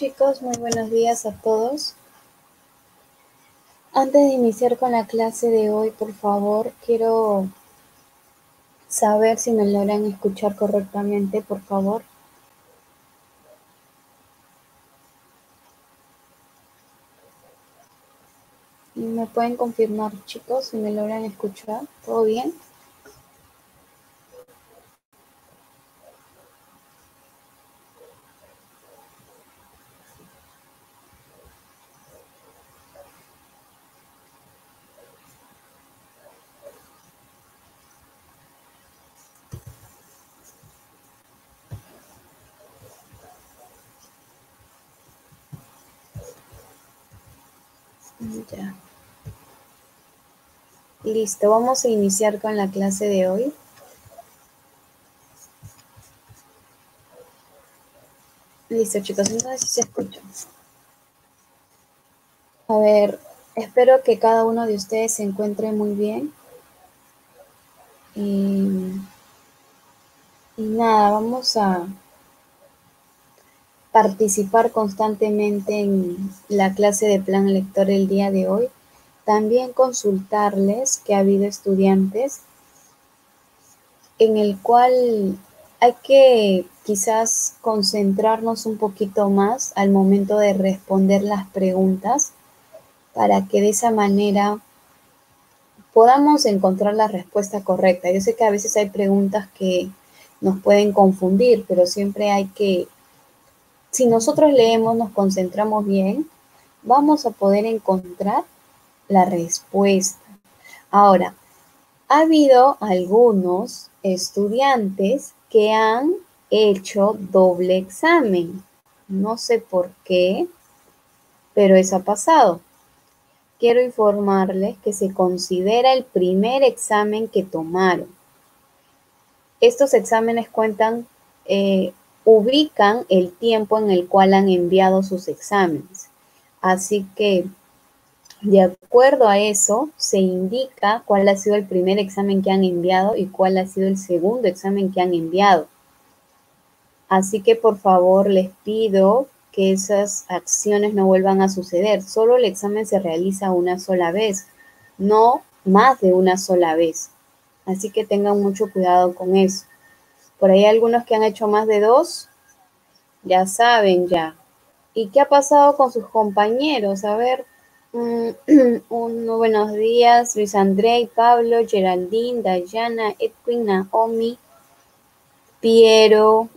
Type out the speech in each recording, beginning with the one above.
chicos, muy buenos días a todos. Antes de iniciar con la clase de hoy, por favor, quiero saber si me logran escuchar correctamente, por favor. ¿Me pueden confirmar, chicos, si me logran escuchar? ¿Todo bien? Ya. Listo, vamos a iniciar con la clase de hoy. Listo, chicos, entonces se escucha. A ver, espero que cada uno de ustedes se encuentre muy bien. Y, y nada, vamos a participar constantemente en la clase de plan lector el día de hoy. También consultarles que ha habido estudiantes en el cual hay que quizás concentrarnos un poquito más al momento de responder las preguntas para que de esa manera podamos encontrar la respuesta correcta. Yo sé que a veces hay preguntas que nos pueden confundir, pero siempre hay que si nosotros leemos, nos concentramos bien, vamos a poder encontrar la respuesta. Ahora, ha habido algunos estudiantes que han hecho doble examen. No sé por qué, pero eso ha pasado. Quiero informarles que se considera el primer examen que tomaron. Estos exámenes cuentan eh, ubican el tiempo en el cual han enviado sus exámenes. Así que, de acuerdo a eso, se indica cuál ha sido el primer examen que han enviado y cuál ha sido el segundo examen que han enviado. Así que, por favor, les pido que esas acciones no vuelvan a suceder. Solo el examen se realiza una sola vez, no más de una sola vez. Así que tengan mucho cuidado con eso. Por ahí algunos que han hecho más de dos, ya saben ya. ¿Y qué ha pasado con sus compañeros? A ver, mm, buenos días, Luis André, Pablo, Geraldine, Dayana, Edwin, Naomi, Piero,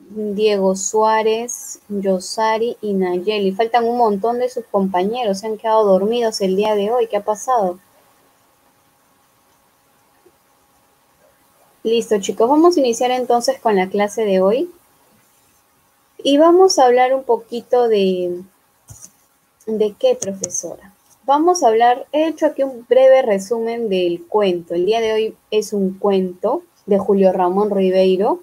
Diego Suárez, Yosari y Nayeli. Faltan un montón de sus compañeros, se han quedado dormidos el día de hoy. ¿Qué ha pasado? Listo, chicos, vamos a iniciar entonces con la clase de hoy. Y vamos a hablar un poquito de, ¿de qué, profesora? Vamos a hablar, he hecho aquí un breve resumen del cuento. El día de hoy es un cuento de Julio Ramón Ribeiro.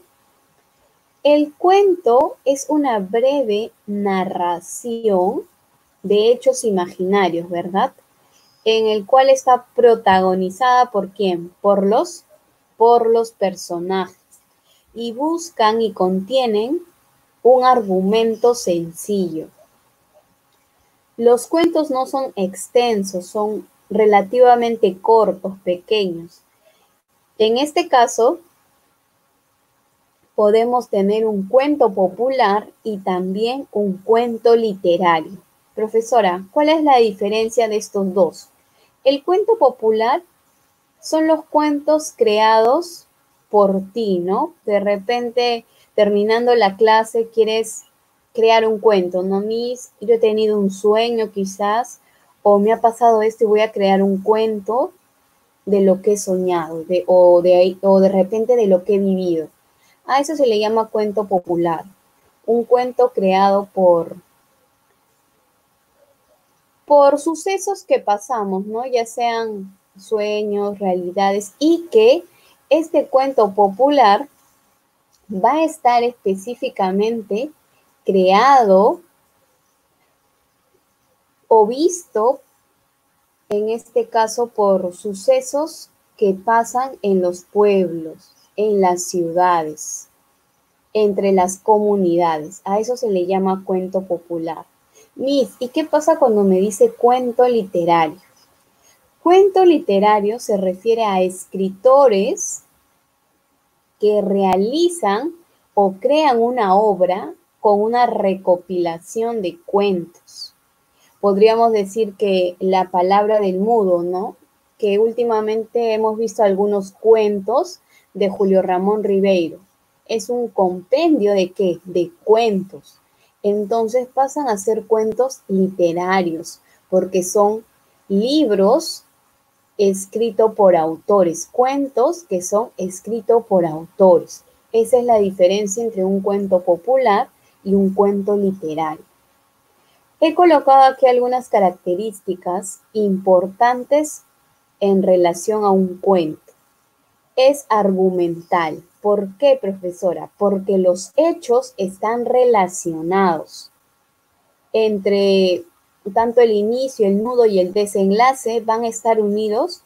El cuento es una breve narración de hechos imaginarios, ¿verdad? En el cual está protagonizada por quién? Por los por los personajes y buscan y contienen un argumento sencillo. Los cuentos no son extensos, son relativamente cortos, pequeños. En este caso, podemos tener un cuento popular y también un cuento literario. Profesora, ¿cuál es la diferencia de estos dos? El cuento popular son los cuentos creados por ti, ¿no? De repente, terminando la clase, quieres crear un cuento, ¿no? Mis, yo he tenido un sueño quizás, o me ha pasado esto y voy a crear un cuento de lo que he soñado, de, o, de, o de repente de lo que he vivido. A eso se le llama cuento popular. Un cuento creado por, por sucesos que pasamos, ¿no? Ya sean sueños, realidades y que este cuento popular va a estar específicamente creado o visto, en este caso, por sucesos que pasan en los pueblos, en las ciudades. entre las comunidades. A eso se le llama cuento popular. Miss, ¿y qué pasa cuando me dice cuento literario? Cuento literario se refiere a escritores que realizan o crean una obra con una recopilación de cuentos. Podríamos decir que la palabra del mudo, ¿no? Que últimamente hemos visto algunos cuentos de Julio Ramón Ribeiro. Es un compendio de qué? De cuentos. Entonces pasan a ser cuentos literarios, porque son libros escritos por autores, cuentos que son escritos por autores. Esa es la diferencia entre un cuento popular y un cuento literario. He colocado aquí algunas características importantes en relación a un cuento. Es argumental. ¿Por qué, profesora? Porque los hechos están relacionados. Entre tanto el inicio, el nudo y el desenlace van a estar unidos.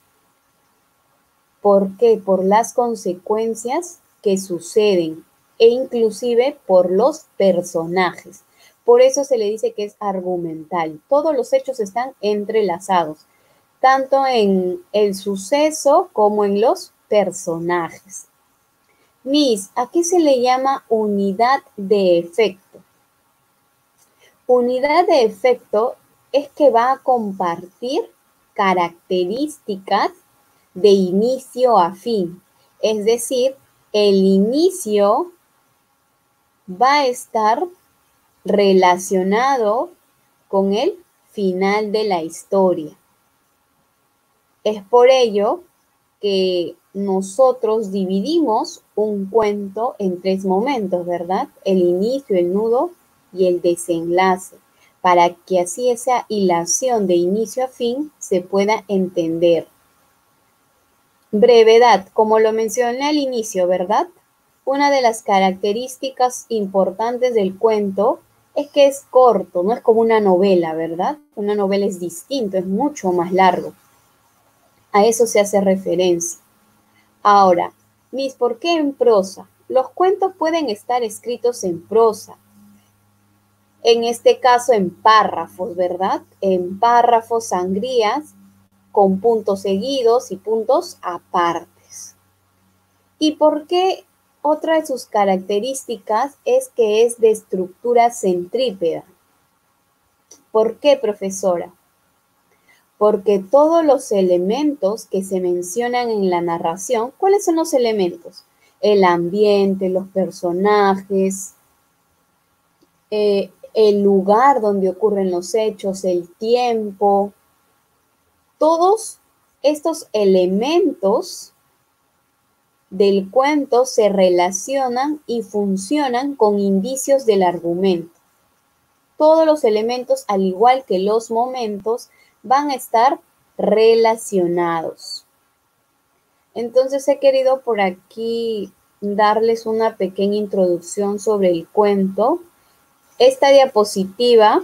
¿Por qué? Por las consecuencias que suceden e inclusive por los personajes. Por eso se le dice que es argumental. Todos los hechos están entrelazados, tanto en el suceso como en los personajes. Miss, ¿a qué se le llama unidad de efecto? Unidad de efecto es que va a compartir características de inicio a fin. Es decir, el inicio va a estar relacionado con el final de la historia. Es por ello que nosotros dividimos un cuento en tres momentos, ¿verdad? El inicio, el nudo y el desenlace, para que así esa hilación de inicio a fin se pueda entender. Brevedad, como lo mencioné al inicio, ¿verdad? Una de las características importantes del cuento es que es corto, no es como una novela, ¿verdad? Una novela es distinto, es mucho más largo. A eso se hace referencia. Ahora, Miss, ¿por qué en prosa? Los cuentos pueden estar escritos en prosa. En este caso en párrafos, ¿verdad? En párrafos sangrías con puntos seguidos y puntos apartes. ¿Y por qué otra de sus características es que es de estructura centrípeda. ¿Por qué, profesora? Porque todos los elementos que se mencionan en la narración, ¿cuáles son los elementos? El ambiente, los personajes, eh, el lugar donde ocurren los hechos, el tiempo. Todos estos elementos del cuento se relacionan y funcionan con indicios del argumento. Todos los elementos, al igual que los momentos, van a estar relacionados. Entonces he querido por aquí darles una pequeña introducción sobre el cuento. Esta diapositiva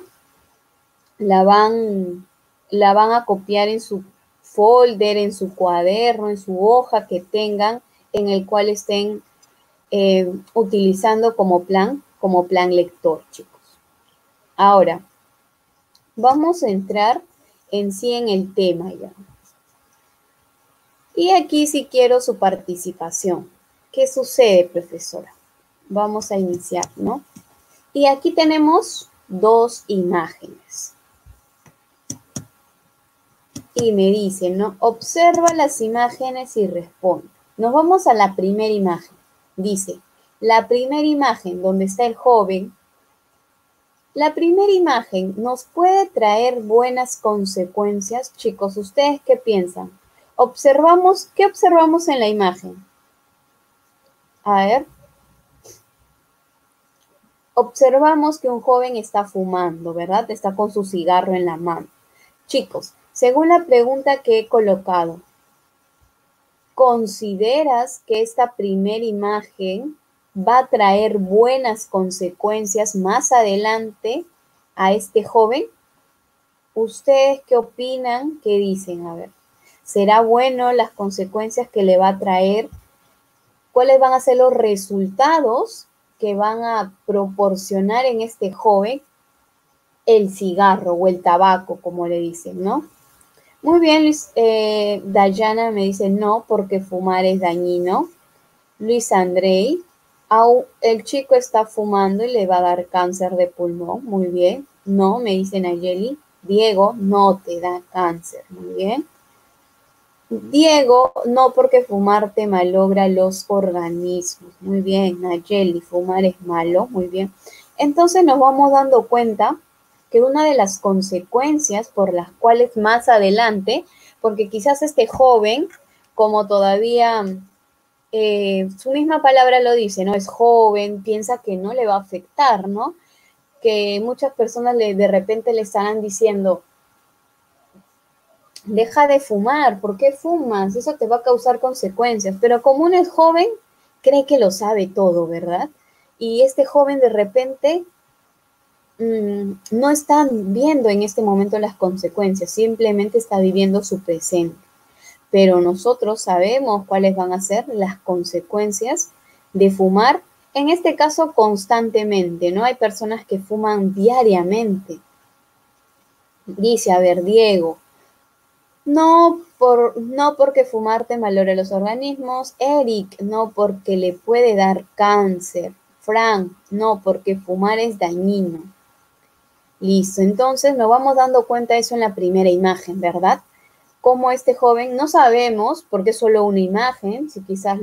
la van, la van a copiar en su folder, en su cuaderno, en su hoja que tengan en el cual estén eh, utilizando como plan, como plan lector, chicos. Ahora, vamos a entrar en sí en el tema ya. Y aquí sí quiero su participación. ¿Qué sucede, profesora? Vamos a iniciar, ¿no? Y aquí tenemos dos imágenes. Y me dicen, ¿no? Observa las imágenes y responde. Nos vamos a la primera imagen. Dice, la primera imagen donde está el joven, la primera imagen nos puede traer buenas consecuencias. Chicos, ¿ustedes qué piensan? Observamos, ¿qué observamos en la imagen? A ver. Observamos que un joven está fumando, ¿verdad? Está con su cigarro en la mano. Chicos, según la pregunta que he colocado, ¿Consideras que esta primera imagen va a traer buenas consecuencias más adelante a este joven? ¿Ustedes qué opinan? ¿Qué dicen? A ver, ¿será bueno las consecuencias que le va a traer? ¿Cuáles van a ser los resultados que van a proporcionar en este joven el cigarro o el tabaco, como le dicen, ¿no? Muy bien, Luis, eh, Dayana me dice no, porque fumar es dañino. Luis Andrei, el chico está fumando y le va a dar cáncer de pulmón. Muy bien. No, me dice Nayeli. Diego, no te da cáncer. Muy bien. Diego, no porque fumar te malogra los organismos. Muy bien, Nayeli, fumar es malo. Muy bien. Entonces nos vamos dando cuenta que una de las consecuencias por las cuales más adelante, porque quizás este joven, como todavía eh, su misma palabra lo dice, ¿no? Es joven, piensa que no le va a afectar, ¿no? Que muchas personas le, de repente le estarán diciendo, deja de fumar, ¿por qué fumas? Eso te va a causar consecuencias. Pero como uno es joven, cree que lo sabe todo, ¿verdad? Y este joven de repente mm, no está viendo en este momento las consecuencias, simplemente está viviendo su presente. Pero nosotros sabemos cuáles van a ser las consecuencias de fumar, en este caso constantemente, ¿no? Hay personas que fuman diariamente. Dice, a ver, Diego, no, por, no porque fumar te malore los organismos. Eric, no porque le puede dar cáncer. Frank, no porque fumar es dañino. Listo, entonces nos vamos dando cuenta de eso en la primera imagen, ¿verdad? Como este joven, no sabemos, porque es solo una imagen, si quizás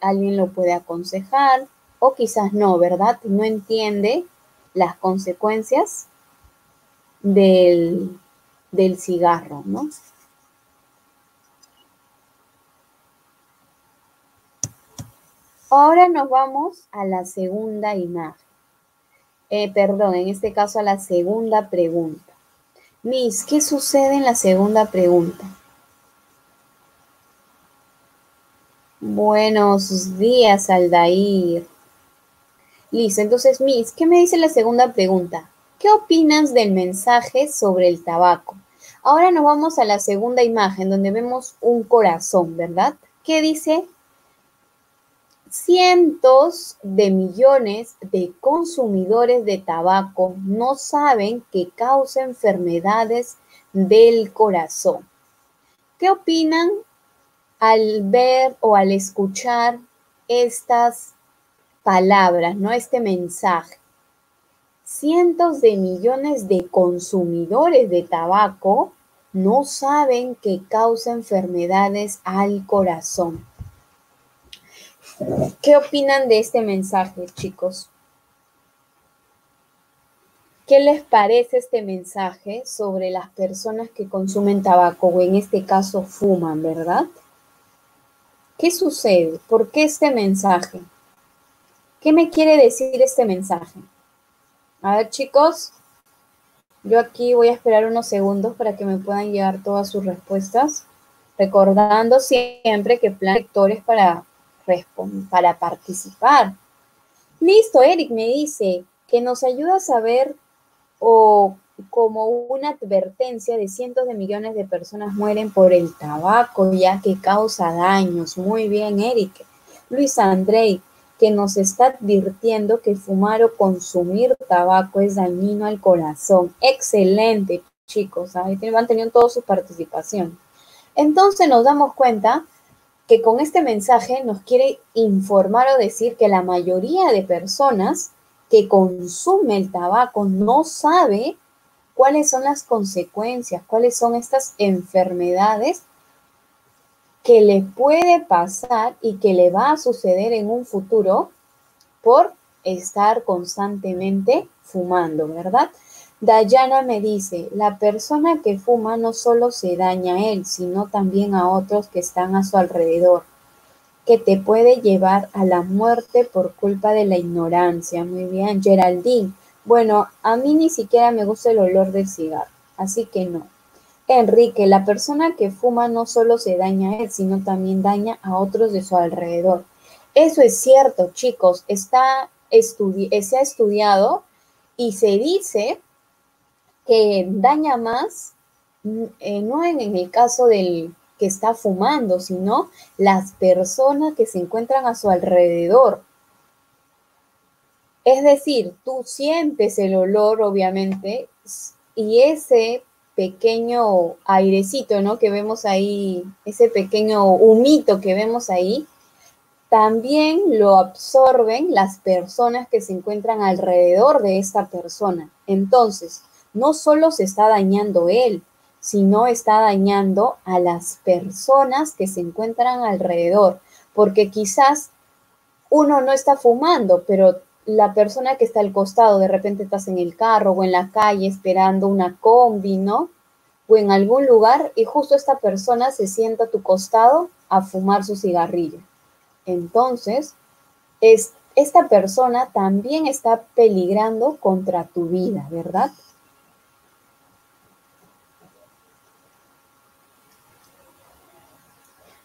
alguien lo puede aconsejar o quizás no, ¿verdad? No entiende las consecuencias del, del cigarro, ¿no? Ahora nos vamos a la segunda imagen. Eh, perdón, en este caso a la segunda pregunta. Miss, ¿qué sucede en la segunda pregunta? Buenos días, Aldair. Listo, entonces, Miss, ¿qué me dice la segunda pregunta? ¿Qué opinas del mensaje sobre el tabaco? Ahora nos vamos a la segunda imagen donde vemos un corazón, ¿verdad? ¿Qué dice cientos de millones de consumidores de tabaco no saben que causa enfermedades del corazón. ¿Qué opinan al ver o al escuchar estas palabras, no este mensaje? Cientos de millones de consumidores de tabaco no saben que causa enfermedades al corazón. ¿Qué opinan de este mensaje, chicos? ¿Qué les parece este mensaje sobre las personas que consumen tabaco o en este caso fuman, verdad? ¿Qué sucede? ¿Por qué este mensaje? ¿Qué me quiere decir este mensaje? A ver, chicos, yo aquí voy a esperar unos segundos para que me puedan llegar todas sus respuestas, recordando siempre que plan lectores para para participar. Listo, Eric me dice que nos ayuda a saber o como una advertencia de cientos de millones de personas mueren por el tabaco ya que causa daños. Muy bien, Eric. Luis Andrei, que nos está advirtiendo que fumar o consumir tabaco es dañino al corazón. Excelente, chicos. Ahí van teniendo toda su participación. Entonces nos damos cuenta que con este mensaje nos quiere informar o decir que la mayoría de personas que consume el tabaco no sabe cuáles son las consecuencias, cuáles son estas enfermedades que le puede pasar y que le va a suceder en un futuro por estar constantemente fumando, ¿verdad? Dayana me dice, la persona que fuma no solo se daña a él, sino también a otros que están a su alrededor, que te puede llevar a la muerte por culpa de la ignorancia. Muy bien, Geraldine. Bueno, a mí ni siquiera me gusta el olor del cigarro, así que no. Enrique, la persona que fuma no solo se daña a él, sino también daña a otros de su alrededor. Eso es cierto, chicos, está se ha estudiado y se dice que daña más, mm, eh, no en, en el caso del que está fumando, sino las personas que se encuentran a su alrededor. Es decir, tú sientes el olor, obviamente, y ese pequeño airecito, ¿no? Que vemos ahí, ese pequeño humito que vemos ahí, también lo absorben las personas que se encuentran alrededor de esta persona. Entonces, no solo se está dañando él, sino está dañando a las personas que se encuentran alrededor, porque quizás uno no está fumando, pero la persona que está al costado, de repente estás en el carro o en la calle esperando una combi, ¿no? O en algún lugar y justo esta persona se sienta a tu costado a fumar su cigarrillo. Entonces, es, esta persona también está peligrando contra tu vida, ¿verdad?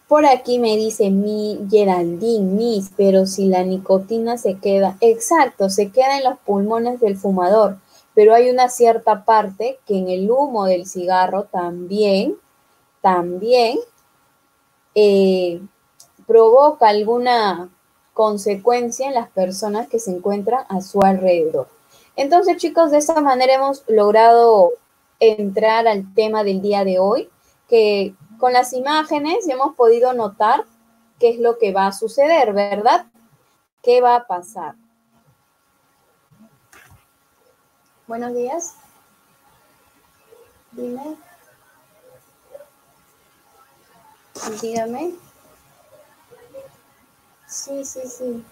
Por aquí me dice mi Geraldine, Miss, pero si la nicotina se queda, exacto, se queda en los pulmones del fumador, pero hay una cierta parte que en el humo del cigarro también, también eh, provoca alguna consecuencia en las personas que se encuentran a su alrededor. Entonces, chicos, de esta manera hemos logrado entrar al tema del día de hoy, que con las imágenes ya hemos podido notar qué es lo que va a suceder, ¿verdad? ¿Qué va a pasar? Buenos días. Dime. Dígame. Sí, sí, sí.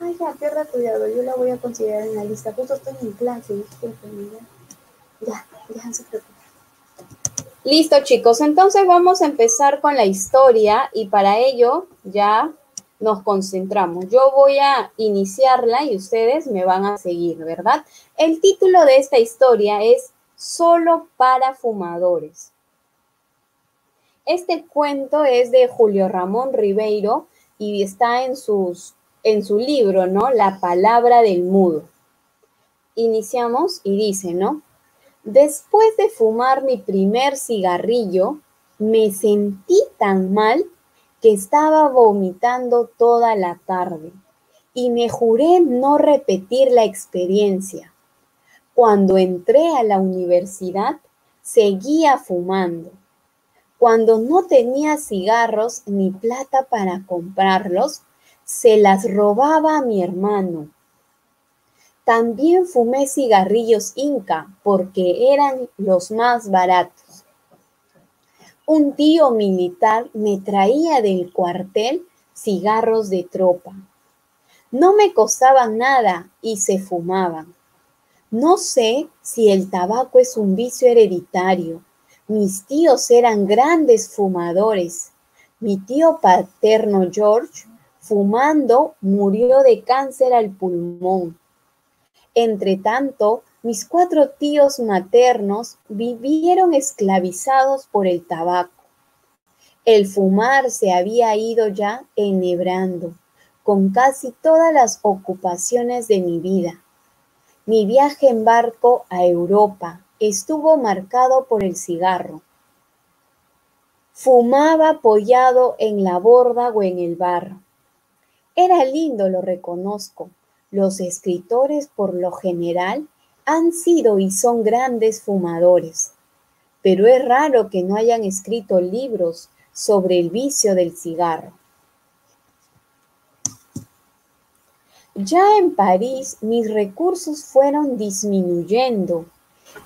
Ay, ya, pierda cuidado, yo la voy a considerar en la lista. Justo estoy en clase, discúlpenme, ya. Ya, ya se Listo, chicos. Entonces vamos a empezar con la historia y para ello ya nos concentramos. Yo voy a iniciarla y ustedes me van a seguir, ¿verdad? El título de esta historia es Solo para fumadores. Este cuento es de Julio Ramón Ribeiro y está en, en su libro, ¿no? La palabra del mudo. Iniciamos y dice, ¿no? Después de fumar mi primer cigarrillo, me sentí tan mal que estaba vomitando toda la tarde y me juré no repetir la experiencia. Cuando entré a la universidad, seguía fumando cuando no tenía cigarros ni plata para comprarlos, se las robaba a mi hermano. También fumé cigarrillos Inca porque eran los más baratos. Un tío militar me traía del cuartel cigarros de tropa. No me costaban nada y se fumaban. No sé si el tabaco es un vicio hereditario mis tíos eran grandes fumadores. Mi tío paterno George, fumando, murió de cáncer al pulmón. Entre tanto, mis cuatro tíos maternos vivieron esclavizados por el tabaco. El fumar se había ido ya enhebrando con casi todas las ocupaciones de mi vida. Mi viaje en barco a Europa, estuvo marcado por el cigarro. Fumaba apoyado en la borda o en el barro. Era lindo, lo reconozco. Los escritores, por lo general, han sido y son grandes fumadores. Pero es raro que no hayan escrito libros sobre el vicio del cigarro. Ya en París mis recursos fueron disminuyendo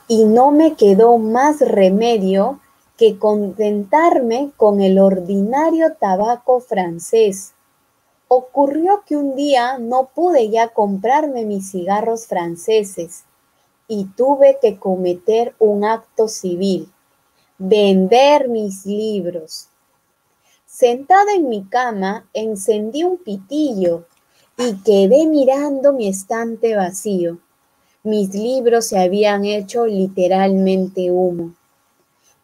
y no me quedó más remedio que contentarme con el ordinario tabaco francés. Ocurrió que un día no pude ya comprarme mis cigarros franceses y tuve que cometer un acto civil, vender mis libros. Sentada en mi cama, encendí un pitillo y quedé mirando mi estante vacío. Mis libros se habían hecho literalmente humo.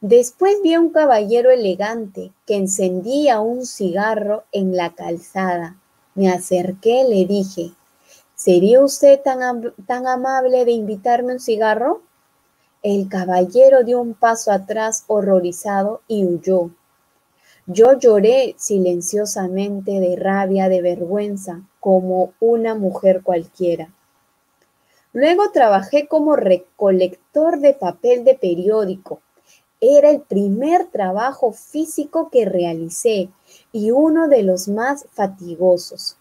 Después vi a un caballero elegante que encendía un cigarro en la calzada. Me acerqué, le dije, ¿sería usted tan, tan amable de invitarme un cigarro? El caballero dio un paso atrás horrorizado y huyó. Yo lloré silenciosamente de rabia, de vergüenza, como una mujer cualquiera. Luego trabajé como recolector de papel de periódico. Era el primer trabajo físico que realicé y uno de los más fatigosos.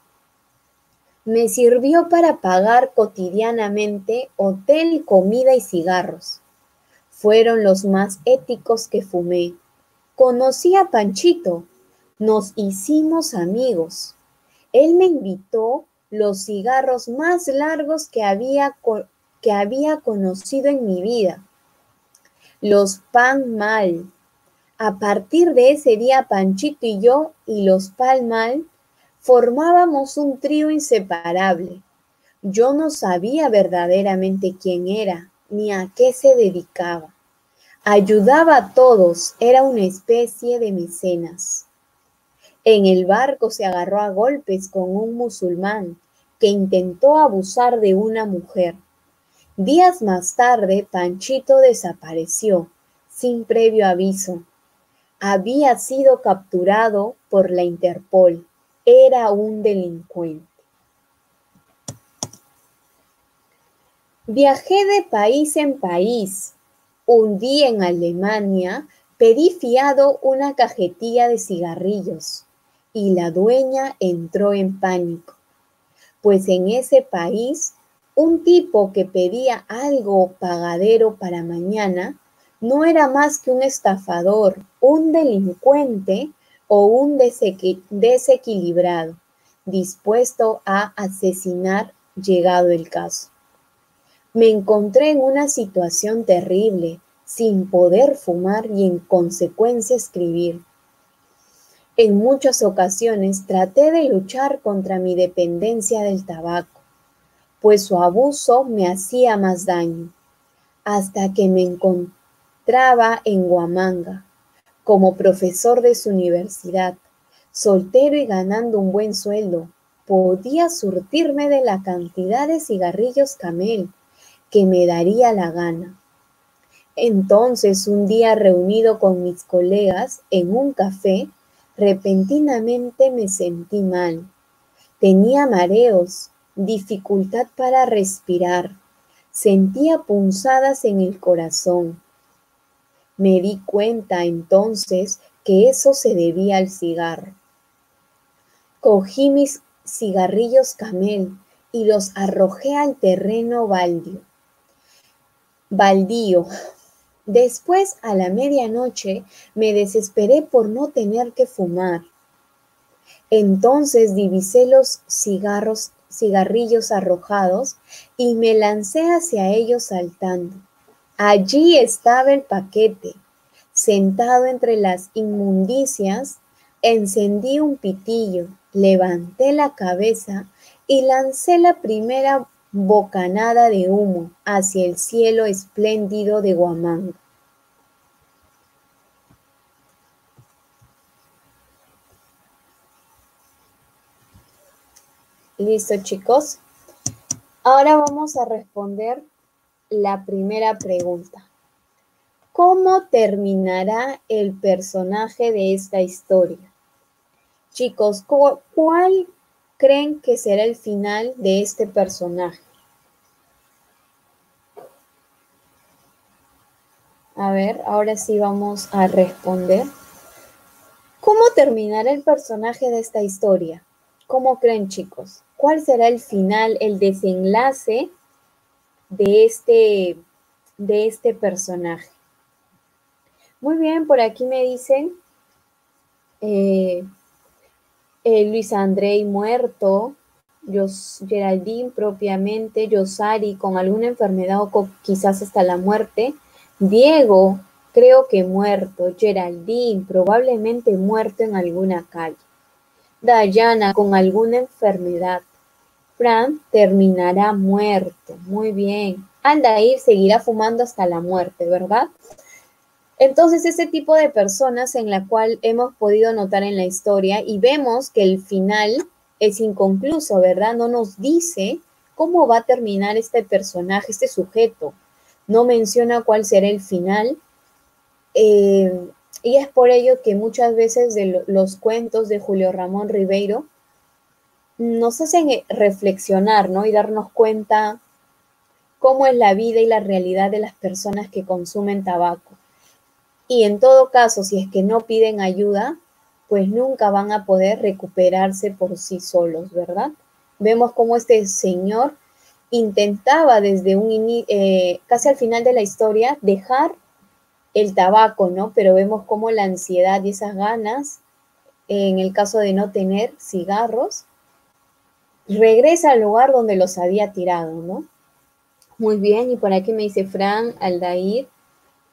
Me sirvió para pagar cotidianamente hotel, comida y cigarros. Fueron los más éticos que fumé. Conocí a Panchito. Nos hicimos amigos. Él me invitó los cigarros más largos que había, que había conocido en mi vida. Los pan mal. A partir de ese día, Panchito y yo y los pan mal formábamos un trío inseparable. Yo no sabía verdaderamente quién era ni a qué se dedicaba. Ayudaba a todos, era una especie de mecenas. En el barco se agarró a golpes con un musulmán que intentó abusar de una mujer. Días más tarde, Panchito desapareció sin previo aviso. Había sido capturado por la Interpol. Era un delincuente. Viajé de país en país. Un día en Alemania pedí fiado una cajetilla de cigarrillos y la dueña entró en pánico, pues en ese país un tipo que pedía algo pagadero para mañana no era más que un estafador, un delincuente o un desequilibrado, dispuesto a asesinar llegado el caso. Me encontré en una situación terrible, sin poder fumar y en consecuencia escribir. En muchas ocasiones traté de luchar contra mi dependencia del tabaco, pues su abuso me hacía más daño, hasta que me encontraba en Huamanga, como profesor de su universidad, soltero y ganando un buen sueldo, podía surtirme de la cantidad de cigarrillos camel que me daría la gana. Entonces, un día reunido con mis colegas en un café, Repentinamente me sentí mal. Tenía mareos, dificultad para respirar, sentía punzadas en el corazón. Me di cuenta entonces que eso se debía al cigarro. Cogí mis cigarrillos camel y los arrojé al terreno baldío. Baldío, Después, a la medianoche, me desesperé por no tener que fumar. Entonces divisé los cigarros, cigarrillos arrojados y me lancé hacia ellos saltando. Allí estaba el paquete. Sentado entre las inmundicias, encendí un pitillo, levanté la cabeza y lancé la primera bocanada de humo hacia el cielo espléndido de Guamán. Listo, chicos. Ahora vamos a responder la primera pregunta. ¿Cómo terminará el personaje de esta historia? Chicos, ¿cuál creen que será el final de este personaje? A ver, ahora sí vamos a responder. ¿Cómo terminará el personaje de esta historia? ¿Cómo creen chicos? ¿Cuál será el final, el desenlace de este, de este personaje? Muy bien, por aquí me dicen eh, eh, Luis Andrei muerto, Geraldine propiamente, Yosari con alguna enfermedad o quizás hasta la muerte, Diego creo que muerto, Geraldine probablemente muerto en alguna calle, Dayana con alguna enfermedad, Fran terminará muerto, muy bien, Aldair seguirá fumando hasta la muerte, ¿verdad? Entonces, ese tipo de personas en la cual hemos podido notar en la historia y vemos que el final es inconcluso, ¿verdad? No nos dice cómo va a terminar este personaje, este sujeto. No menciona cuál será el final. Eh, y es por ello que muchas veces de los cuentos de Julio Ramón Ribeiro nos hacen reflexionar, ¿no? Y darnos cuenta cómo es la vida y la realidad de las personas que consumen tabaco. Y en todo caso, si es que no piden ayuda, pues nunca van a poder recuperarse por sí solos, ¿verdad? Vemos cómo este señor intentaba desde un eh, casi al final de la historia dejar el tabaco, ¿no? Pero vemos cómo la ansiedad y esas ganas, en el caso de no tener cigarros, regresa al lugar donde los había tirado, ¿no? Muy bien, y por aquí me dice Fran, Aldair,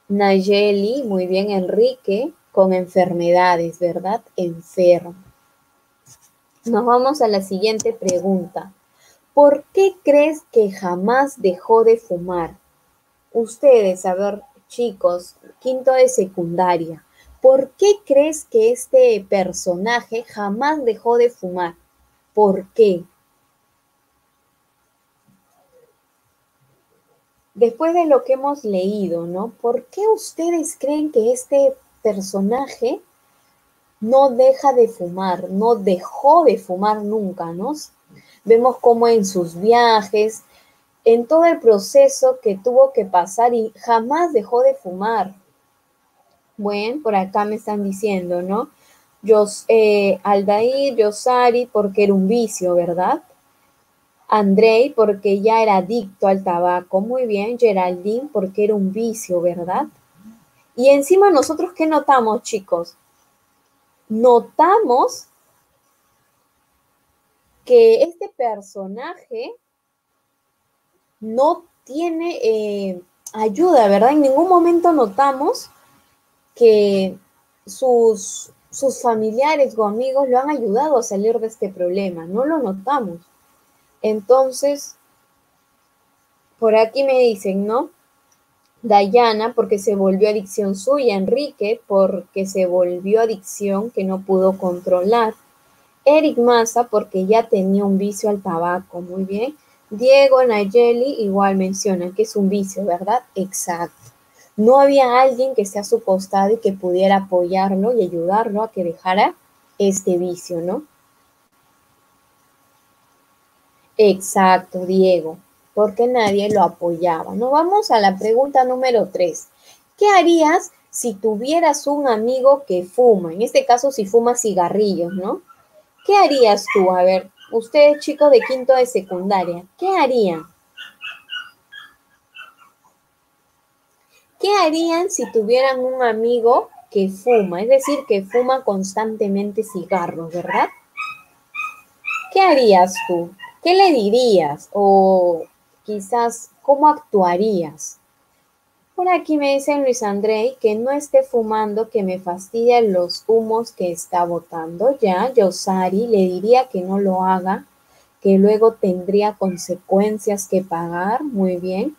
Nayeli, muy bien, Enrique, con enfermedades, ¿verdad? Enfermo. Nos vamos a la siguiente pregunta. ¿Por qué crees que jamás dejó de fumar? Ustedes, a ver, chicos, quinto de secundaria, ¿por qué crees que este personaje jamás dejó de fumar? ¿Por qué? Después de lo que hemos leído, ¿no? ¿Por qué ustedes creen que este personaje no deja de fumar, no dejó de fumar nunca, ¿no? Vemos cómo en sus viajes, en todo el proceso que tuvo que pasar y jamás dejó de fumar. Bueno, por acá me están diciendo, ¿no? Yo, eh, Aldair, Yosari, porque era un vicio, ¿verdad? Andrei, porque ya era adicto al tabaco. Muy bien, Geraldine, porque era un vicio, ¿verdad? Y encima nosotros, ¿qué notamos, chicos? Notamos que este personaje no tiene eh, ayuda, ¿verdad? En ningún momento notamos que sus, sus familiares o amigos lo han ayudado a salir de este problema, no lo notamos. Entonces, por aquí me dicen, ¿no? Dayana, porque se volvió adicción suya, Enrique, porque se volvió adicción que no pudo controlar. Eric Massa porque ya tenía un vicio al tabaco, muy bien. Diego Nayeli igual menciona que es un vicio, ¿verdad? Exacto. No había alguien que esté a su costado y que pudiera apoyarlo y ayudarlo a que dejara este vicio, ¿no? Exacto, Diego, porque nadie lo apoyaba. ¿no? Vamos a la pregunta número tres. ¿Qué harías si tuvieras un amigo que fuma? En este caso, si fuma cigarrillos, ¿no? ¿Qué harías tú? A ver, ustedes chicos de quinto de secundaria, ¿qué harían? ¿Qué harían si tuvieran un amigo que fuma? Es decir, que fuma constantemente cigarros, ¿verdad? ¿Qué harías tú? ¿Qué le dirías? O quizás, ¿cómo actuarías? Por aquí me dice Luis André que no esté fumando, que me fastidian los humos que está botando. Ya, Yosari le diría que no lo haga, que luego tendría consecuencias que pagar. Muy bien.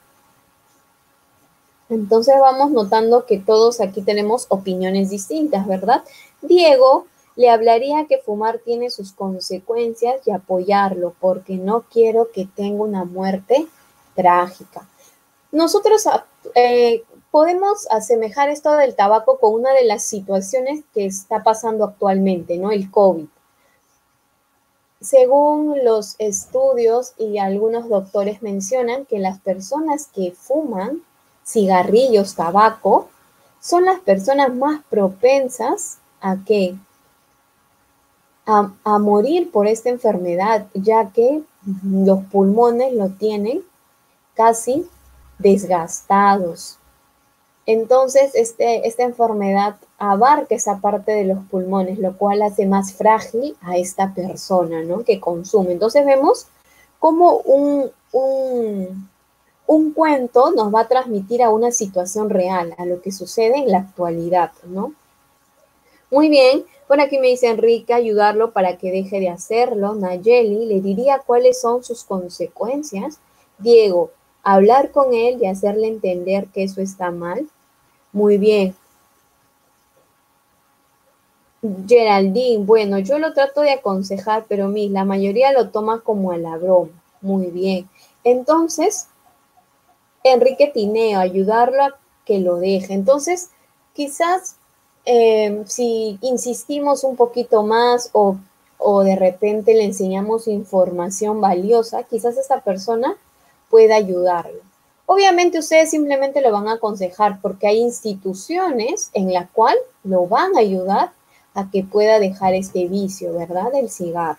Entonces vamos notando que todos aquí tenemos opiniones distintas, ¿verdad? Diego le hablaría que fumar tiene sus consecuencias y apoyarlo, porque no quiero que tenga una muerte trágica. Nosotros eh, podemos asemejar esto del tabaco con una de las situaciones que está pasando actualmente, ¿no? El COVID. Según los estudios y algunos doctores mencionan que las personas que fuman cigarrillos, tabaco, son las personas más propensas a que a, morir por esta enfermedad, ya que los pulmones lo tienen casi desgastados. Entonces, este, esta enfermedad abarca esa parte de los pulmones, lo cual hace más frágil a esta persona ¿no? que consume. Entonces vemos cómo un, un, un, cuento nos va a transmitir a una situación real, a lo que sucede en la actualidad, ¿no? Muy bien, por aquí me dice Enrique, ayudarlo para que deje de hacerlo. Nayeli le diría cuáles son sus consecuencias. Diego, hablar con él y hacerle entender que eso está mal. Muy bien. Geraldine, bueno, yo lo trato de aconsejar, pero mi, la mayoría lo toma como a la broma. Muy bien. Entonces, Enrique Tineo, ayudarlo a que lo deje. Entonces, quizás eh, si insistimos un poquito más o, o de repente le enseñamos información valiosa, quizás esta persona pueda ayudarlo. Obviamente ustedes simplemente lo van a aconsejar porque hay instituciones en la cual lo van a ayudar a que pueda dejar este vicio, ¿verdad? Del cigarro.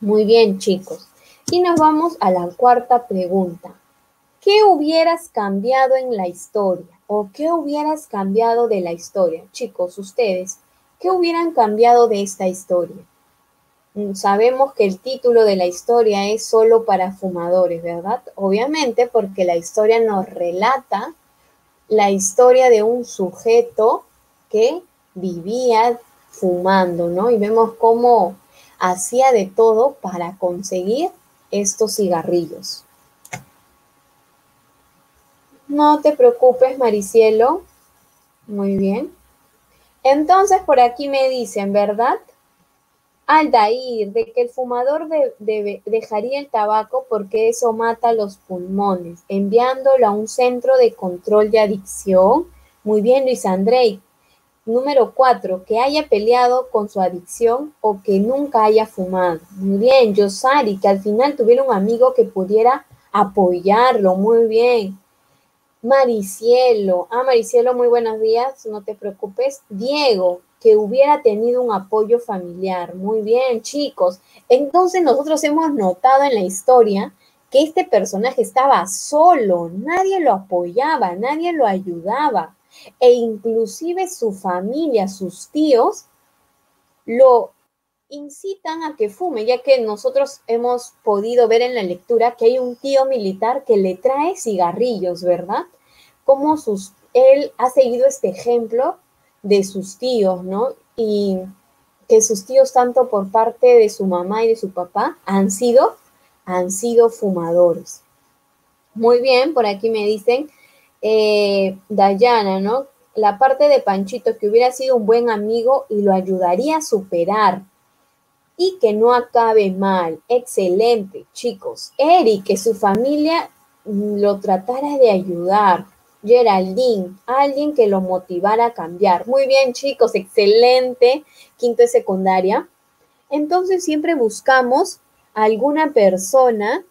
Muy bien, chicos. Y nos vamos a la cuarta pregunta. ¿Qué hubieras cambiado en la historia? ¿O qué hubieras cambiado de la historia? Chicos, ustedes, ¿qué hubieran cambiado de esta historia? Mm, sabemos que el título de la historia es solo para fumadores, ¿verdad? Obviamente porque la historia nos relata la historia de un sujeto que vivía fumando, ¿no? Y vemos cómo hacía de todo para conseguir estos cigarrillos. No te preocupes, Maricielo. Muy bien. Entonces, por aquí me dicen, ¿verdad? Aldair, de que el fumador dejaría el tabaco porque eso mata los pulmones, enviándolo a un centro de control de adicción. Muy bien, Luis Andrei. Número cuatro, que haya peleado con su adicción o que nunca haya fumado. Muy bien, Yosari, que al final tuviera un amigo que pudiera apoyarlo. Muy bien. Maricielo, ah, Maricielo, muy buenos días, no te preocupes. Diego, que hubiera tenido un apoyo familiar. Muy bien, chicos. Entonces nosotros hemos notado en la historia que este personaje estaba solo, nadie lo apoyaba, nadie lo ayudaba e inclusive su familia, sus tíos, lo incitan a que fume, ya que nosotros hemos podido ver en la lectura que hay un tío militar que le trae cigarrillos, ¿verdad? Como sus, él ha seguido este ejemplo de sus tíos, ¿no? Y que sus tíos, tanto por parte de su mamá y de su papá, han sido, han sido fumadores. Muy bien, por aquí me dicen, eh, Dayana, ¿no? La parte de Panchito, que hubiera sido un buen amigo y lo ayudaría a superar. Y que no acabe mal. Excelente, chicos. Eric, que su familia lo tratara de ayudar. Geraldine, alguien que lo motivara a cambiar. Muy bien, chicos, excelente. Quinto de secundaria. Entonces siempre buscamos alguna persona,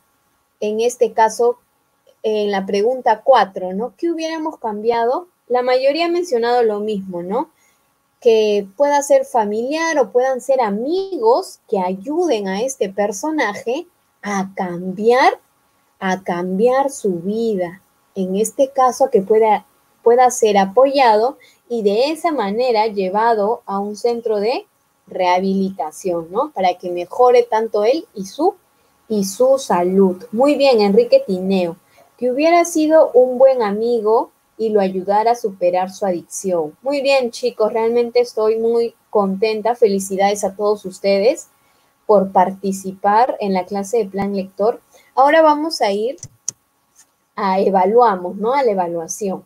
en este caso, en la pregunta 4, ¿no? ¿Qué hubiéramos cambiado? La mayoría ha mencionado lo mismo, ¿no? Que pueda ser familiar o puedan ser amigos que ayuden a este personaje a cambiar, a cambiar su vida, en este caso que pueda, pueda ser apoyado y de esa manera llevado a un centro de rehabilitación, ¿no? Para que mejore tanto él y su, y su salud. Muy bien, Enrique Tineo, que hubiera sido un buen amigo y lo ayudara a superar su adicción. Muy bien, chicos, realmente estoy muy contenta. Felicidades a todos ustedes por participar en la clase de plan lector. Ahora vamos a ir a evaluamos, ¿no? A la evaluación.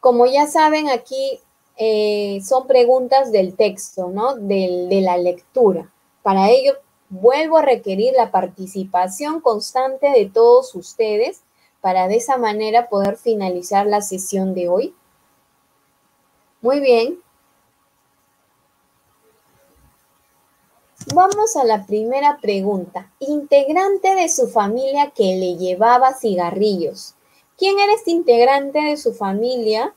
Como ya saben, aquí eh, son preguntas del texto, ¿no? de la lectura. Para ello, vuelvo a requerir la participación constante de todos ustedes para de esa manera poder finalizar la sesión de hoy. Muy bien. Vamos a la primera pregunta. Integrante de su familia que le llevaba cigarrillos. ¿Quién era este integrante de su familia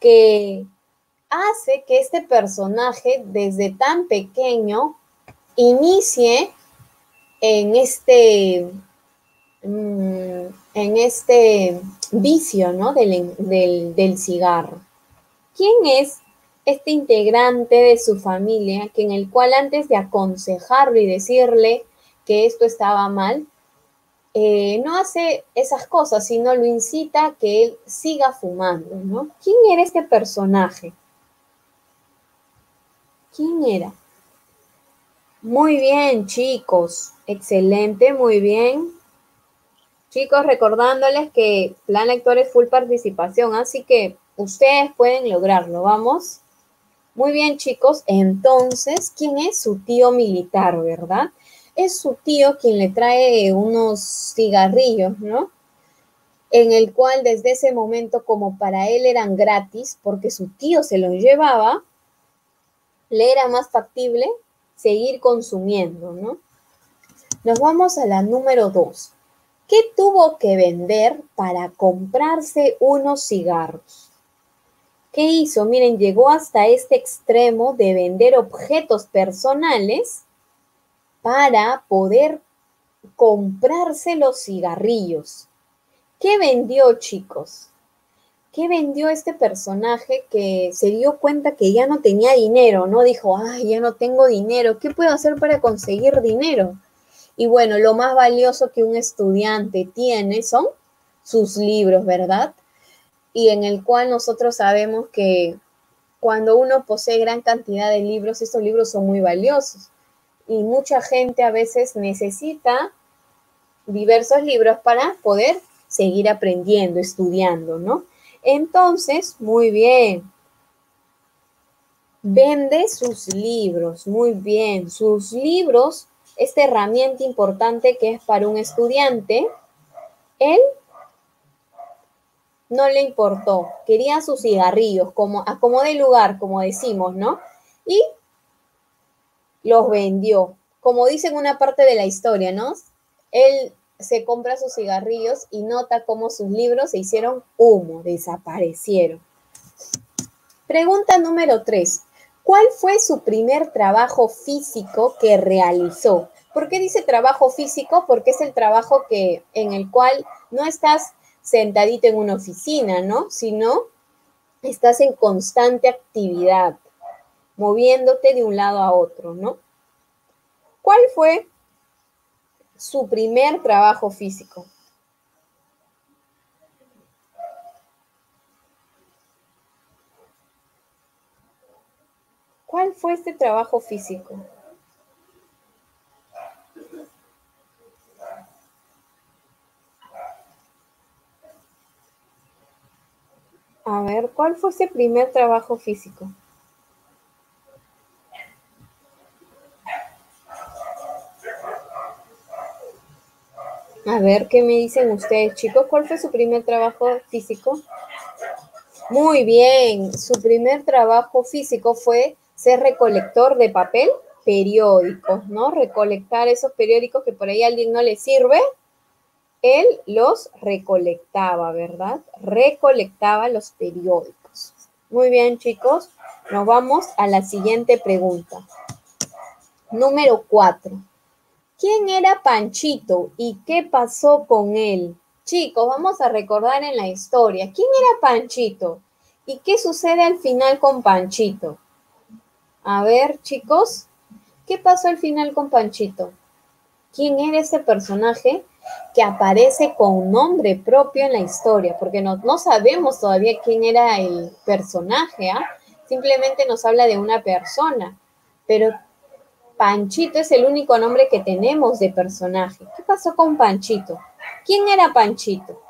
que hace que este personaje desde tan pequeño inicie en este, mm, en este vicio ¿no? del, del cigarro? ¿Quién es este integrante de su familia, que en el cual antes de aconsejarlo y decirle que esto estaba mal, eh, no hace esas cosas, sino lo incita a que él siga fumando, ¿no? ¿Quién era este personaje? ¿Quién era? Muy bien, chicos. Excelente, muy bien. Chicos, recordándoles que Plan Lector es full participación, así que ustedes pueden lograrlo. Vamos. Muy bien, chicos. Entonces, ¿quién es su tío militar, verdad? Es su tío quien le trae unos cigarrillos, ¿no? en el cual desde ese momento, como para él eran gratis, porque su tío se los llevaba, le era más factible seguir consumiendo, ¿no? Nos vamos a la número dos. ¿Qué tuvo que vender para comprarse unos cigarros? ¿Qué hizo? Miren, llegó hasta este extremo de vender objetos personales para poder comprarse los cigarrillos. ¿Qué vendió, chicos? ¿Qué vendió este personaje que se dio cuenta que ya no tenía dinero? No dijo, ay, ya no tengo dinero, ¿qué puedo hacer para conseguir dinero? Y bueno, lo más valioso que un estudiante tiene son sus libros, ¿verdad? Y en el cual nosotros sabemos que cuando uno posee gran cantidad de libros, estos libros son muy valiosos. Y mucha gente a veces necesita diversos libros para poder seguir aprendiendo, estudiando, ¿no? Entonces, muy bien. Vende sus libros, muy bien. Sus libros esta herramienta importante que es para un estudiante, él no le importó, quería sus cigarrillos, como acomode lugar, como decimos, ¿no? Y los vendió. Como dice en una parte de la historia, ¿no? Él se compra sus cigarrillos y nota cómo sus libros se hicieron humo, desaparecieron. Pregunta número tres. ¿Cuál fue su primer trabajo físico que realizó? ¿Por qué dice trabajo físico? Porque es el trabajo que, en el cual no estás sentadito en una oficina, ¿no? Sino estás en constante actividad, moviéndote de un lado a otro, ¿no? ¿Cuál fue su primer trabajo físico? ¿Cuál fue este trabajo físico? A ver, ¿cuál fue ese primer trabajo físico? A ver, ¿qué me dicen ustedes, chicos? ¿Cuál fue su primer trabajo físico? Muy bien, su primer trabajo físico fue ser recolector de papel periódicos, ¿no? Recolectar esos periódicos que por ahí a alguien no le sirve, él los recolectaba, ¿verdad? Recolectaba los periódicos. Muy bien, chicos, nos vamos a la siguiente pregunta. Número cuatro. ¿Quién era Panchito y qué pasó con él? Chicos, vamos a recordar en la historia. ¿Quién era Panchito? ¿Y qué sucede al final con Panchito? A ver, chicos, ¿qué pasó al final con Panchito? ¿Quién era ese personaje que aparece con nombre propio en la historia? Porque no, no sabemos todavía quién era el personaje, ¿ah? Simplemente nos habla de una persona, pero Panchito es el único nombre que tenemos de personaje. ¿Qué pasó con Panchito? ¿Quién era Panchito?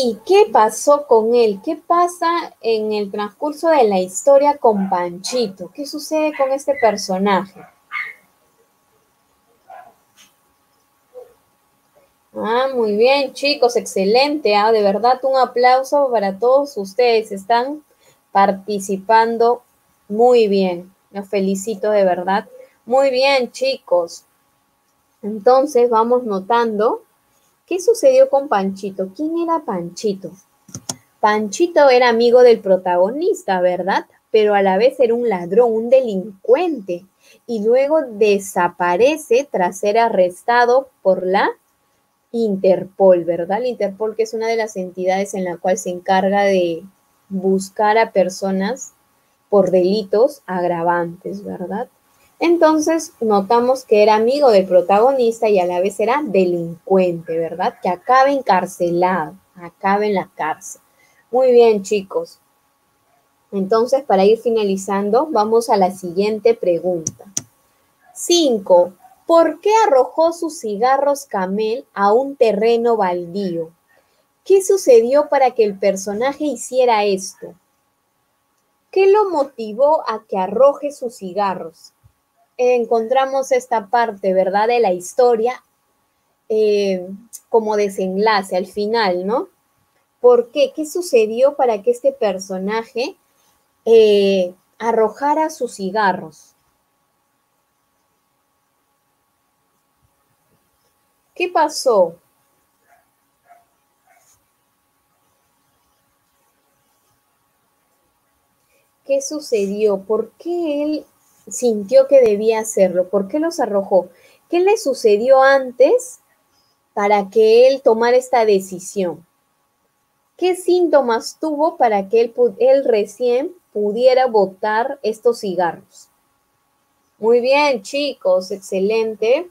¿Y qué pasó con él? ¿Qué pasa en el transcurso de la historia con Panchito? ¿Qué sucede con este personaje? Ah, muy bien, chicos, excelente. Ah, de verdad, un aplauso para todos ustedes. Están participando muy bien. Los felicito de verdad. Muy bien, chicos. Entonces, vamos notando ¿Qué sucedió con Panchito? ¿Quién era Panchito? Panchito era amigo del protagonista, ¿verdad? Pero a la vez era un ladrón, un delincuente. Y luego desaparece tras ser arrestado por la Interpol, ¿verdad? La Interpol que es una de las entidades en la cual se encarga de buscar a personas por delitos agravantes, ¿verdad? Entonces notamos que era amigo del protagonista y a la vez era delincuente, ¿verdad? Que acaba encarcelado, acaba en la cárcel. Muy bien, chicos. Entonces, para ir finalizando, vamos a la siguiente pregunta. Cinco. ¿Por qué arrojó sus cigarros Camel a un terreno baldío? ¿Qué sucedió para que el personaje hiciera esto? ¿Qué lo motivó a que arroje sus cigarros? Encontramos esta parte, ¿verdad?, de la historia eh, como desenlace al final, ¿no? ¿Por qué? ¿Qué sucedió para que este personaje eh, arrojara sus cigarros? ¿Qué pasó? ¿Qué sucedió? ¿Por qué él sintió que debía hacerlo? ¿Por qué los arrojó? ¿Qué le sucedió antes para que él tomara esta decisión? ¿Qué síntomas tuvo para que él, recién pudiera botar estos cigarros? Muy bien, chicos, excelente.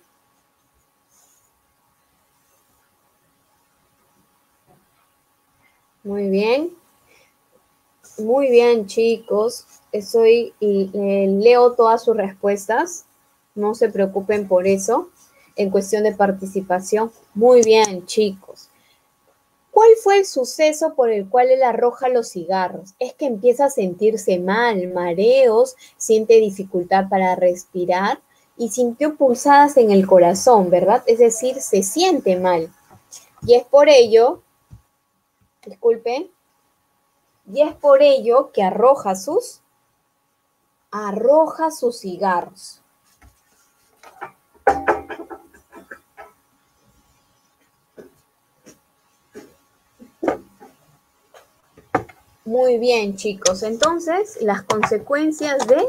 Muy bien. Muy bien, chicos. Soy, eh, leo todas sus respuestas. No se preocupen por eso. En cuestión de participación. Muy bien, chicos. ¿Cuál fue el suceso por el cual él arroja los cigarros? Es que empieza a sentirse mal, mareos, siente dificultad para respirar y sintió pulsadas en el corazón, ¿verdad? Es decir, se siente mal. Y es por ello disculpe, y es por ello que arroja sus, arroja sus cigarros. Muy bien, chicos. Entonces, las consecuencias de,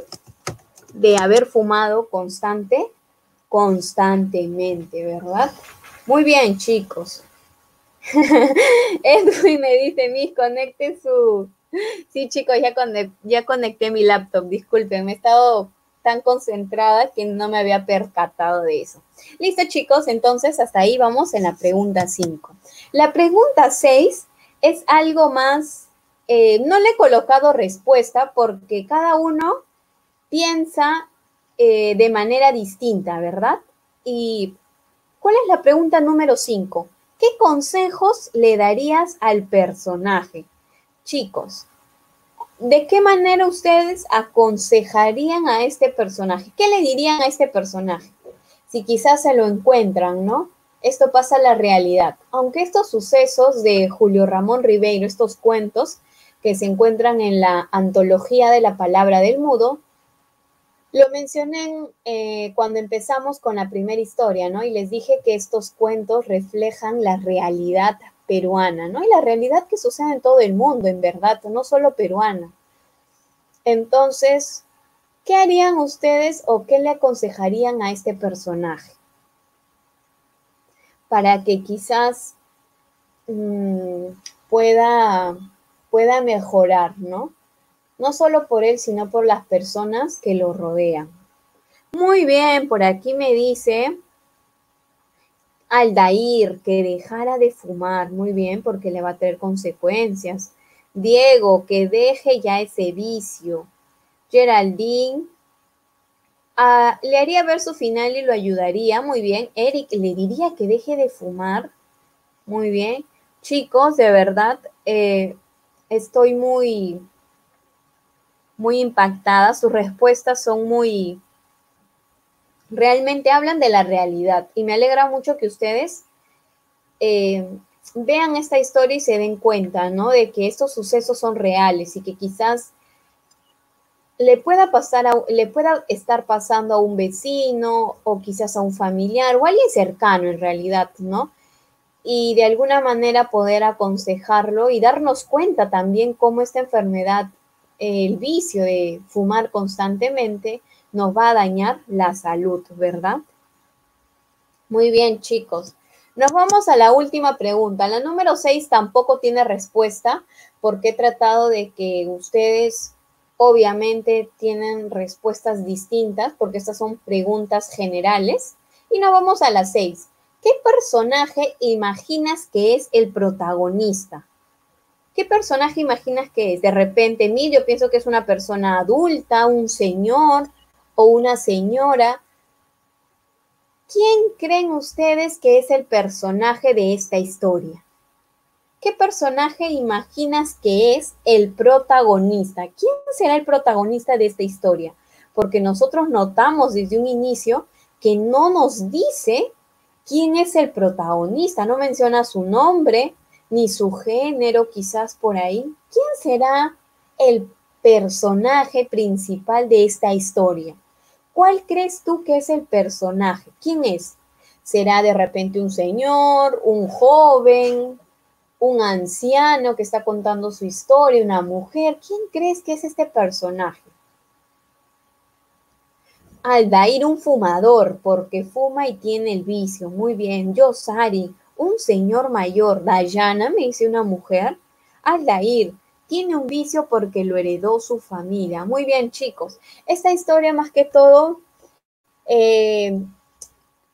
de haber fumado constante, constantemente, ¿verdad? Muy bien, chicos. Edwin me dice, Miss, conecte su... Sí, chicos, ya, ya conecté mi laptop, disculpen, me he estado tan concentrada que no me había percatado de eso. Listo, chicos, entonces hasta ahí vamos en la pregunta 5. La pregunta 6 es algo más, eh, no le he colocado respuesta porque cada uno piensa eh, de manera distinta, ¿verdad? Y ¿cuál es la pregunta número 5? ¿Qué consejos le darías al personaje? Chicos, ¿de qué manera ustedes aconsejarían a este personaje? ¿Qué le dirían a este personaje? Si quizás se lo encuentran, ¿no? Esto pasa a la realidad. Aunque estos sucesos de Julio Ramón Ribeiro, estos cuentos que se encuentran en la antología de la palabra del mudo, lo mencioné eh, cuando empezamos con la primera historia, ¿no? Y les dije que estos cuentos reflejan la realidad peruana, ¿no? Y la realidad que sucede en todo el mundo, en verdad, no solo peruana. Entonces, ¿qué harían ustedes o qué le aconsejarían a este personaje? Para que quizás mm, pueda, pueda mejorar, ¿no? No solo por él, sino por las personas que lo rodean. Muy bien, por aquí me dice Aldair que dejara de fumar, muy bien, porque le va a tener consecuencias. Diego, que deje ya ese vicio. Geraldine, ah, le haría ver su final y lo ayudaría, muy bien. Eric, le diría que deje de fumar, muy bien. Chicos, de verdad, eh, estoy muy, muy impactadas, sus respuestas son muy, realmente hablan de la realidad y me alegra mucho que ustedes eh, vean esta historia y se den cuenta, ¿no? De que estos sucesos son reales y que quizás le pueda pasar, le pueda estar pasando a un vecino o quizás a un familiar o a alguien cercano en realidad, ¿no? Y de alguna manera poder aconsejarlo y darnos cuenta también cómo esta enfermedad el vicio de fumar constantemente nos va a dañar la salud, ¿verdad? Muy bien, chicos. Nos vamos a la última pregunta. La número 6 tampoco tiene respuesta porque he tratado de que ustedes obviamente tienen respuestas distintas porque estas son preguntas generales. Y nos vamos a la 6. ¿Qué personaje imaginas que es el protagonista? ¿Qué personaje imaginas que es? De repente, mí yo pienso que es una persona adulta, un señor o una señora. ¿Quién creen ustedes que es el personaje de esta historia? ¿Qué personaje imaginas que es el protagonista? ¿Quién será el protagonista de esta historia? Porque nosotros notamos desde un inicio que no nos dice quién es el protagonista. No menciona su nombre ni su género, quizás por ahí. ¿Quién será el personaje principal de esta historia? ¿Cuál crees tú que es el personaje? ¿Quién es? ¿Será de repente un señor, un joven, un anciano que está contando su historia, una mujer? ¿Quién crees que es este personaje? Aldair, un fumador, porque fuma y tiene el vicio. Muy bien. Yosari, un señor mayor. Dayana, me dice una mujer. Aldair, tiene un vicio porque lo heredó su familia. Muy bien, chicos. Esta historia, más que todo, eh,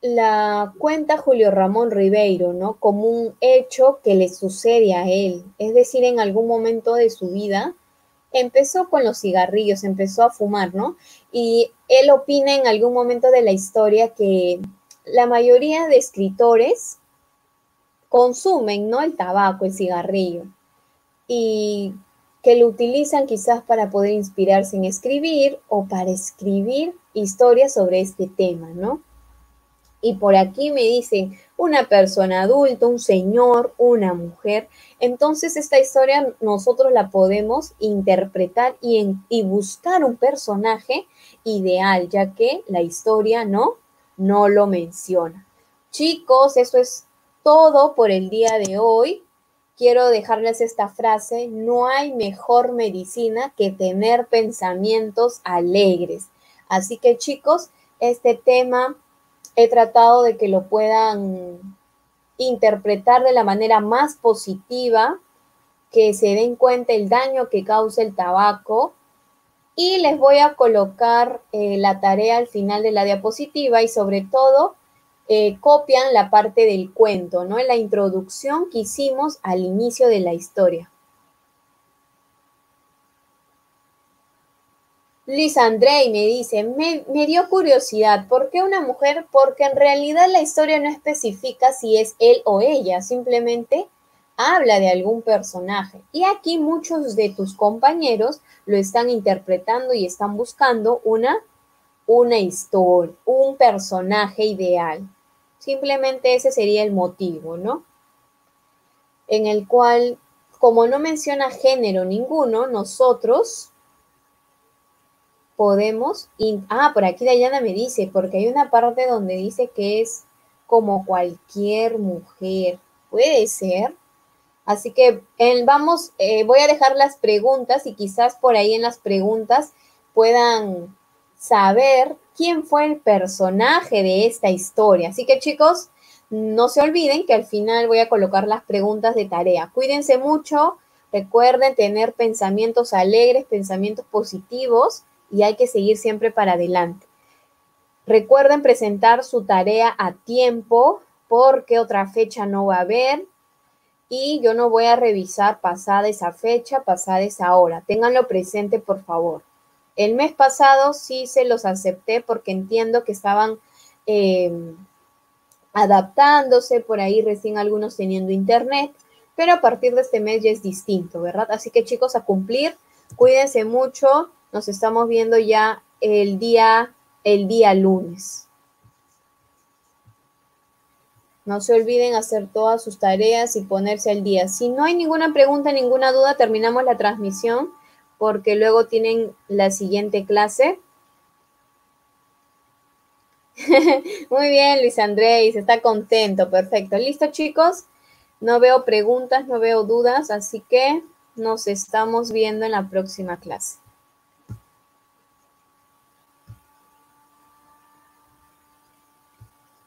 la cuenta Julio Ramón Ribeiro, ¿no? Como un hecho que le sucede a él. Es decir, en algún momento de su vida empezó con los cigarrillos, empezó a fumar, ¿no? Y él opina en algún momento de la historia que la mayoría de escritores consumen, ¿no? El tabaco, el cigarrillo. Y que lo utilizan quizás para poder inspirarse en escribir o para escribir historias sobre este tema, ¿no? Y por aquí me dicen una persona adulta, un señor, una mujer. Entonces esta historia nosotros la podemos interpretar y, y buscar un personaje ideal, ya que la historia no, no lo menciona. Chicos, eso es todo por el día de hoy. Quiero dejarles esta frase, no hay mejor medicina que tener pensamientos alegres. Así que chicos, este tema he tratado de que lo puedan interpretar de la manera más positiva, que se den cuenta el daño que causa el tabaco. Y les voy a colocar eh, la tarea al final de la diapositiva y sobre todo eh, copian la parte del cuento, ¿no? La introducción que hicimos al inicio de la historia. Luis Andrei me dice, me, dio curiosidad, ¿por qué una mujer? Porque en realidad la historia no especifica si es él o ella, simplemente habla de algún personaje. Y aquí muchos de tus compañeros lo están interpretando y están buscando una, una historia, un personaje ideal. Simplemente ese sería el motivo, ¿no? En el cual, como no menciona género ninguno, nosotros podemos, ah, por aquí Dayana me dice, porque hay una parte donde dice que es como cualquier mujer, puede ser. Así que vamos, eh, voy a dejar las preguntas y quizás por ahí en las preguntas puedan saber quién fue el personaje de esta historia. Así que chicos, no se olviden que al final voy a colocar las preguntas de tarea. Cuídense mucho, recuerden tener pensamientos alegres, pensamientos positivos y hay que seguir siempre para adelante. Recuerden presentar su tarea a tiempo porque otra fecha no va a haber y yo no voy a revisar pasada esa fecha, pasada esa hora. Ténganlo presente, por favor. El mes pasado sí se los acepté porque entiendo que estaban eh, adaptándose, por ahí recién algunos teniendo internet, pero a partir de este mes ya es distinto, ¿verdad? Así que chicos, a cumplir, cuídense mucho, nos estamos viendo ya el día, el día lunes. No se olviden hacer todas sus tareas y ponerse al día. Si no hay ninguna pregunta, ninguna duda, terminamos la transmisión porque luego tienen la siguiente clase. Muy bien, Luis Andrés, está contento, perfecto. ¿Listo, chicos? No veo preguntas, no veo dudas, así que nos estamos viendo en la próxima clase.